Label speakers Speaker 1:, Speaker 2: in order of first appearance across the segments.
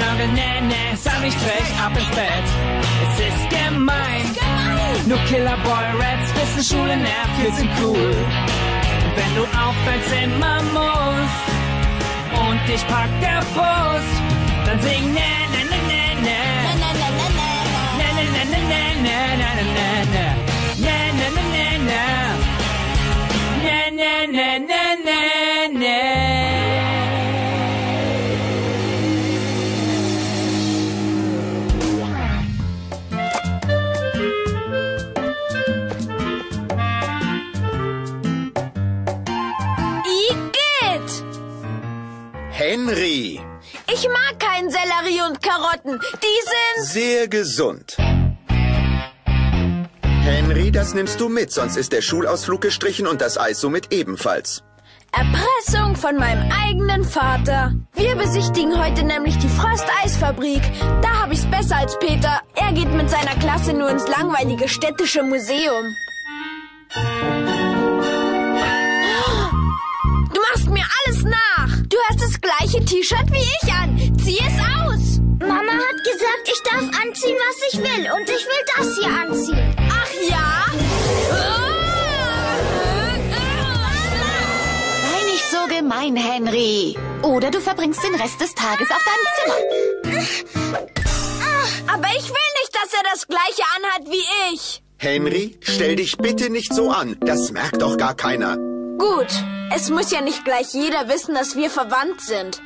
Speaker 1: Nagel, nee, nee, sei nicht frech, ab ins Bett. Es ist gemein. Nur Killerboy Rats wissen Schule nervt, wir sind cool. Und wenn du aufwärts immer musst und dich packt der Frust, dann sing ne, ne, ne, ne, ne. Ne, ne, ne, ne, ne, ne, ne, ne, ne, ne. Ne, ne, ne, ne, ne. Ne, ne, ne,
Speaker 2: Henry,
Speaker 3: Ich mag keinen Sellerie und Karotten. Die sind...
Speaker 2: sehr gesund. Henry, das nimmst du mit, sonst ist der Schulausflug gestrichen und das Eis somit ebenfalls.
Speaker 3: Erpressung von meinem eigenen Vater. Wir besichtigen heute nämlich die Frosteisfabrik. Da hab ich's besser als Peter. Er geht mit seiner Klasse nur ins langweilige städtische Museum. Du machst mir alles nach. Du hast das gleiche T-Shirt wie ich an. Zieh es aus.
Speaker 4: Mama hat gesagt, ich darf anziehen, was ich will. Und ich will das hier anziehen.
Speaker 3: Ach ja?
Speaker 5: Sei nicht so gemein, Henry. Oder du verbringst den Rest des Tages auf deinem Zimmer.
Speaker 3: Aber ich will nicht, dass er das gleiche anhat wie ich.
Speaker 2: Henry, stell dich bitte nicht so an. Das merkt doch gar keiner.
Speaker 3: Gut, es muss ja nicht gleich jeder wissen, dass wir verwandt sind.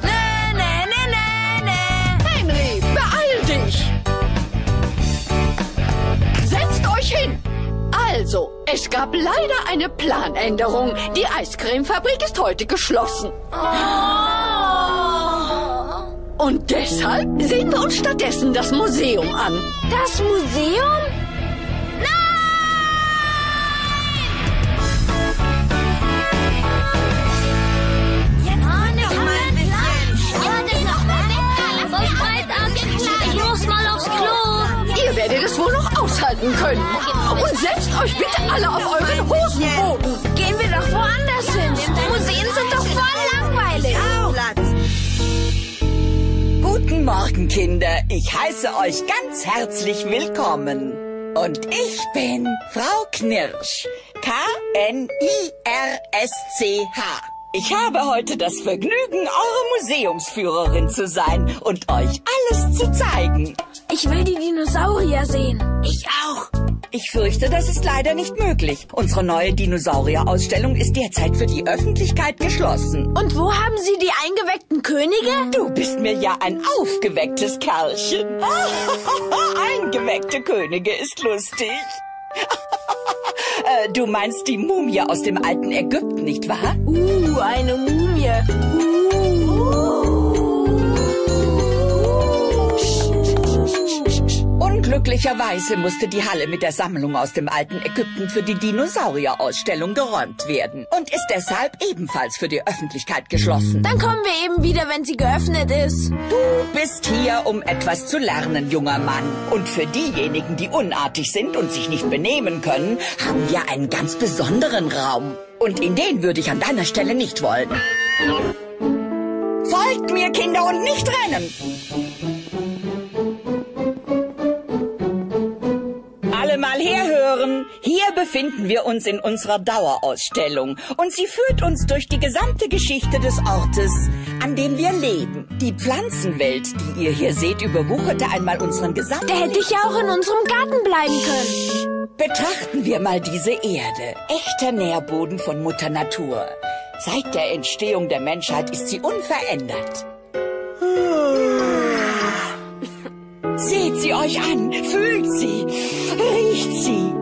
Speaker 3: Nee, nee, nee, nee, nee.
Speaker 6: Henry, beeil dich! Setzt euch hin! Also, es gab leider eine Planänderung. Die Eiscremefabrik ist heute geschlossen. Und deshalb sehen wir uns stattdessen das Museum an.
Speaker 3: Das Museum?
Speaker 6: Ihr werdet es wohl noch aushalten können. Und setzt euch bitte alle auf euren
Speaker 7: Hof. Morgen, Kinder. Ich heiße euch ganz herzlich willkommen. Und ich bin Frau Knirsch. K-N-I-R-S-C-H. Ich habe heute das Vergnügen, eure Museumsführerin zu sein und euch alles zu zeigen.
Speaker 3: Ich will die Dinosaurier sehen.
Speaker 7: Ich auch. Ich fürchte, das ist leider nicht möglich. Unsere neue Dinosaurier-Ausstellung ist derzeit für die Öffentlichkeit geschlossen.
Speaker 3: Und wo haben Sie die eingeweckten Könige?
Speaker 7: Du bist mir ja ein aufgewecktes Kerlchen. Eingeweckte Könige ist lustig. Äh, du meinst die Mumie aus dem alten Ägypten, nicht wahr?
Speaker 3: Uh, eine Mumie.
Speaker 7: Unglücklicherweise musste die Halle mit der Sammlung aus dem alten Ägypten für die Dinosaurier-Ausstellung geräumt werden und ist deshalb ebenfalls für die Öffentlichkeit geschlossen.
Speaker 3: Dann kommen wir eben wieder, wenn sie geöffnet ist.
Speaker 7: Du bist hier, um etwas zu lernen, junger Mann. Und für diejenigen, die unartig sind und sich nicht benehmen können, haben wir einen ganz besonderen Raum. Und in den würde ich an deiner Stelle nicht wollen. Folgt mir, Kinder, und nicht rennen! Mal herhören. Hier befinden wir uns in unserer Dauerausstellung und sie führt uns durch die gesamte Geschichte des Ortes, an dem wir leben. Die Pflanzenwelt, die ihr hier seht, überwucherte einmal unseren gesamten...
Speaker 3: Da hätte ich ja auch in unserem Garten bleiben können.
Speaker 7: Betrachten wir mal diese Erde. Echter Nährboden von Mutter Natur. Seit der Entstehung der Menschheit ist sie unverändert. Seht sie euch an, fühlt sie, riecht sie.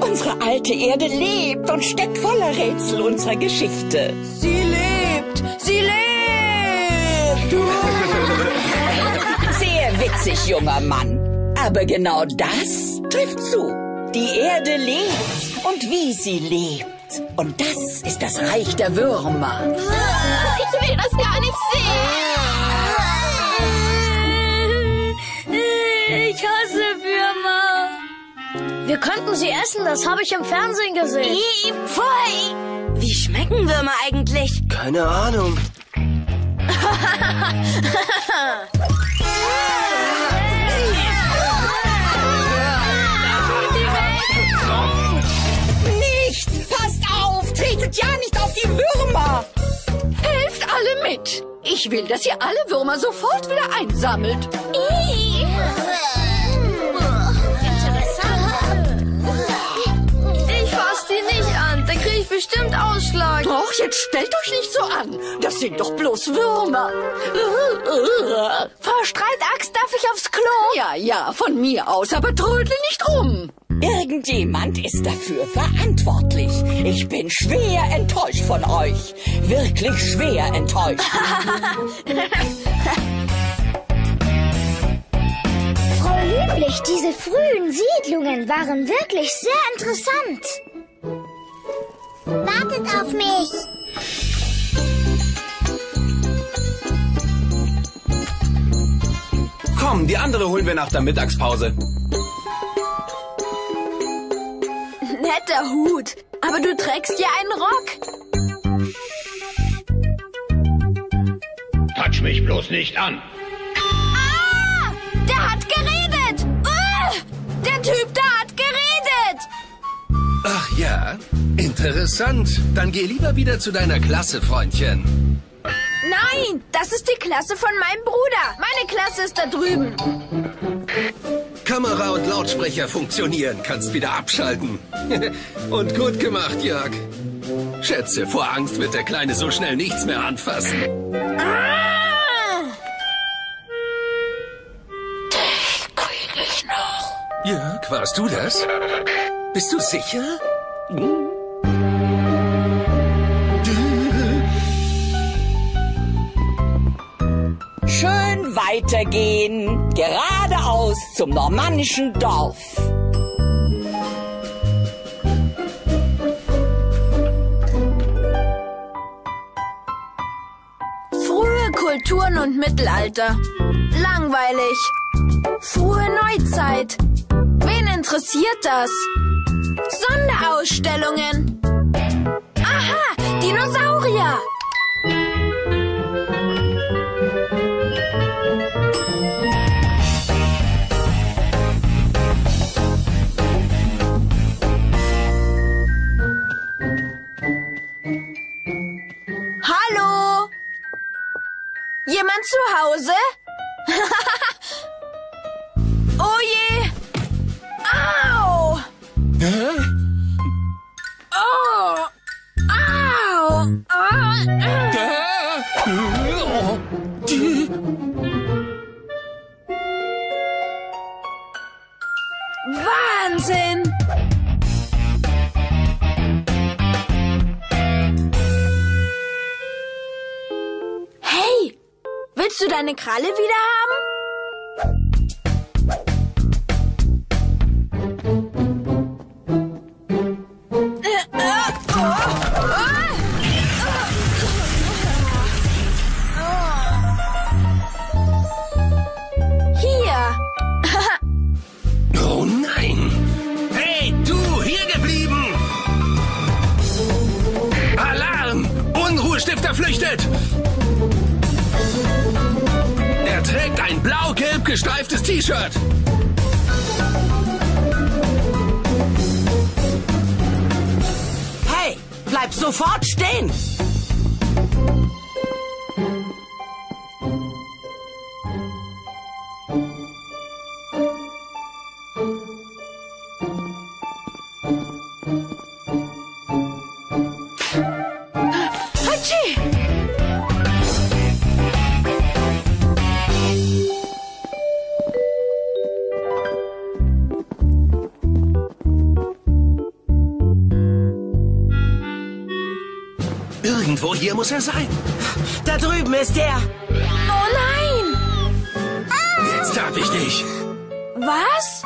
Speaker 7: Unsere alte Erde lebt und steckt voller Rätsel unserer Geschichte.
Speaker 3: Sie lebt! Sie lebt!
Speaker 7: Sehr witzig, junger Mann. Aber genau das trifft zu. Die Erde lebt und wie sie lebt. Und das ist das Reich der Würmer.
Speaker 4: Ich will das gar nicht sehen. Wir könnten sie essen, das habe ich im Fernsehen gesehen.
Speaker 3: Ih, Pfui! Wie schmecken Würmer eigentlich?
Speaker 8: Keine Ahnung.
Speaker 7: Nicht! Passt auf! Tretet ja nicht auf die Würmer!
Speaker 6: Helft alle mit. Ich will, dass ihr alle Würmer sofort wieder einsammelt.
Speaker 3: Ich bestimmt Ausschlag.
Speaker 6: Doch, jetzt stellt euch nicht so an. Das sind doch bloß Würmer.
Speaker 3: Frau Streitaxt, darf ich aufs Klo?
Speaker 6: Ja, ja, von mir aus, aber trödle nicht rum.
Speaker 7: Irgendjemand ist dafür verantwortlich. Ich bin schwer enttäuscht von euch. Wirklich schwer enttäuscht.
Speaker 4: Frau Lieblich, diese frühen Siedlungen waren wirklich sehr interessant. Wartet auf mich.
Speaker 8: Komm, die andere holen wir nach der Mittagspause.
Speaker 3: Netter Hut. Aber du trägst ja einen Rock.
Speaker 9: Touch mich bloß nicht an.
Speaker 3: Ah! Der hat geredet! Ah! Der Typ da hat geredet!
Speaker 10: Ach ja, interessant. Dann geh lieber wieder zu deiner Klasse, Freundchen.
Speaker 3: Nein, das ist die Klasse von meinem Bruder. Meine Klasse ist da drüben.
Speaker 10: Kamera und Lautsprecher funktionieren, kannst wieder abschalten. und gut gemacht, Jörg. Schätze, vor Angst wird der Kleine so schnell nichts mehr anfassen.
Speaker 3: Ah!
Speaker 6: Krieg ich noch.
Speaker 10: Jörg, warst du das? Bist du sicher?
Speaker 7: Schön weitergehen. Geradeaus zum normannischen Dorf.
Speaker 3: Frühe Kulturen und Mittelalter. Langweilig. Frühe Neuzeit. Wen interessiert das? Sonderausstellungen. Aha, Dinosaurier. Jemand zu Hause? willst du deine Kralle wieder haben?
Speaker 10: Gestreiftes T-Shirt.
Speaker 11: Hey, bleib sofort stehen!
Speaker 6: Hatschi!
Speaker 10: Hier muss er sein.
Speaker 11: Da drüben ist er.
Speaker 3: Oh nein!
Speaker 10: Jetzt hab ich dich.
Speaker 3: Was?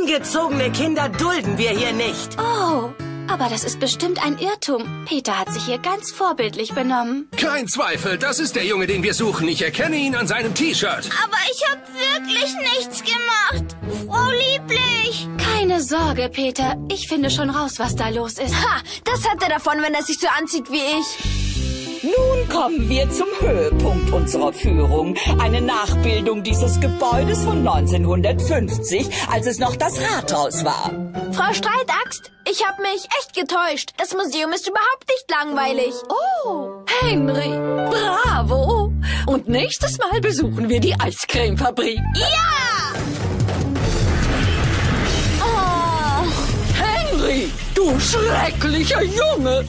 Speaker 11: Ungezogene Kinder dulden wir hier nicht.
Speaker 3: Oh,
Speaker 5: Aber das ist bestimmt ein Irrtum. Peter hat sich hier ganz vorbildlich benommen.
Speaker 10: Kein Zweifel, das ist der Junge, den wir suchen. Ich erkenne ihn an seinem T-Shirt.
Speaker 4: Aber ich habe wirklich nichts gemacht. Frau Lieblich.
Speaker 5: Keine Sorge, Peter. Ich finde schon raus, was da los ist.
Speaker 3: Ha, das hat er davon, wenn er sich so anzieht wie ich.
Speaker 7: Nun kommen wir zum Höhepunkt unserer Führung. Eine Nachbildung dieses Gebäudes von 1950, als es noch das Rathaus war.
Speaker 3: Frau Streitaxt, ich habe mich echt getäuscht. Das Museum ist überhaupt nicht langweilig.
Speaker 6: Oh, Henry, bravo. Und nächstes Mal besuchen wir die Eiscremefabrik.
Speaker 4: Ja!
Speaker 6: Oh, Henry, du schrecklicher Junge.